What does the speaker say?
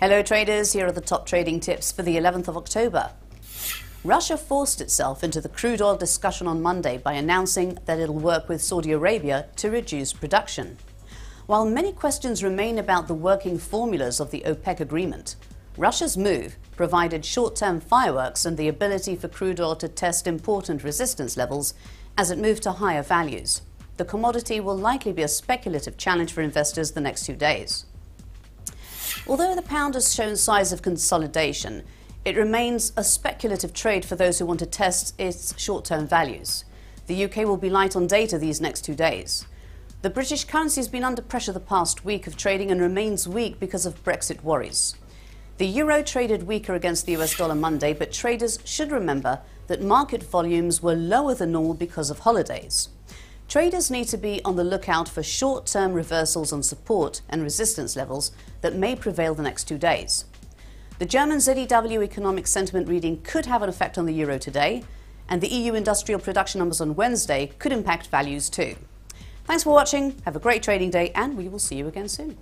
Hello traders, here are the top trading tips for the 11th of October. Russia forced itself into the crude oil discussion on Monday by announcing that it'll work with Saudi Arabia to reduce production. While many questions remain about the working formulas of the OPEC agreement, Russia's move provided short-term fireworks and the ability for crude oil to test important resistance levels as it moved to higher values. The commodity will likely be a speculative challenge for investors the next two days. Although the pound has shown signs of consolidation, it remains a speculative trade for those who want to test its short-term values. The UK will be light on data these next two days. The British currency has been under pressure the past week of trading and remains weak because of Brexit worries. The euro traded weaker against the US dollar Monday, but traders should remember that market volumes were lower than normal because of holidays. Traders need to be on the lookout for short-term reversals on support and resistance levels that may prevail the next two days. The German ZEW economic sentiment reading could have an effect on the euro today, and the EU industrial production numbers on Wednesday could impact values too. Thanks for watching, have a great trading day, and we will see you again soon.